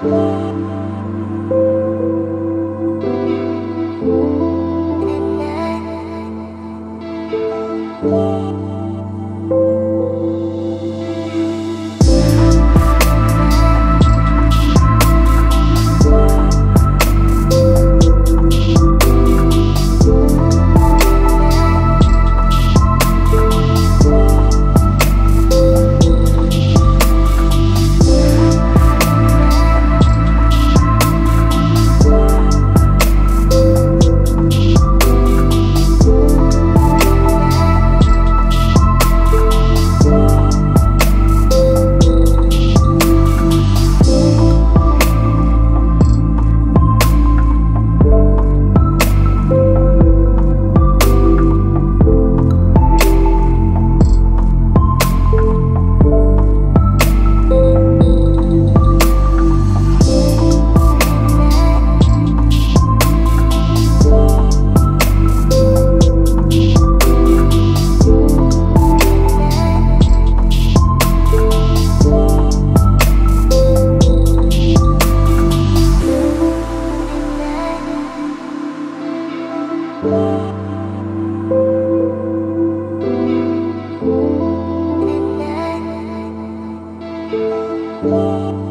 Whoa. Thank.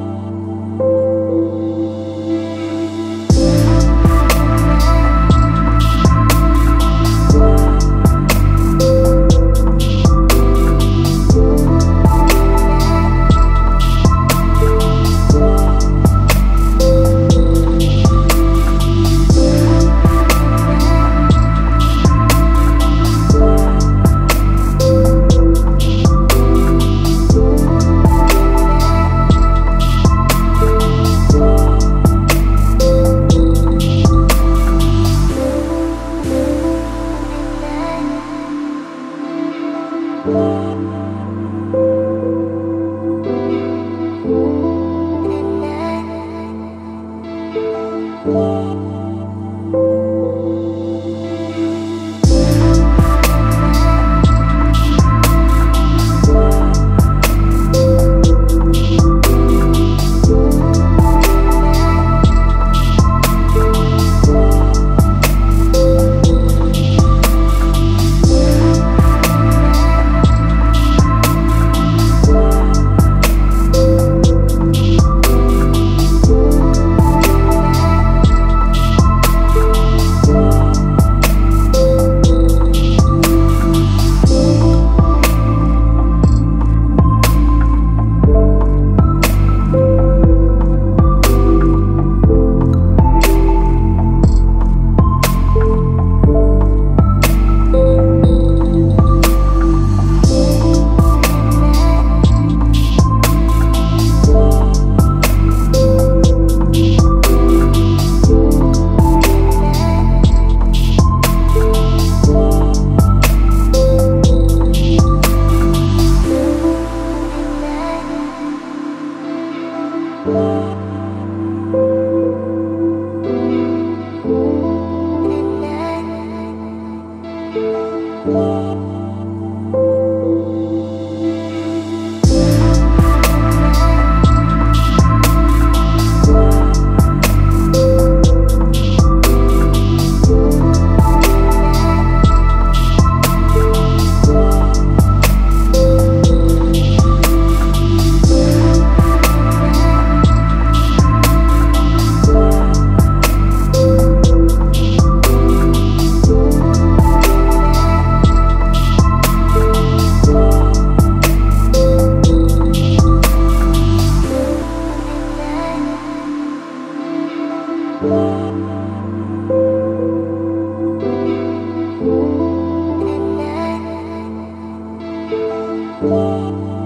Thank. Música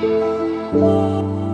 Oh.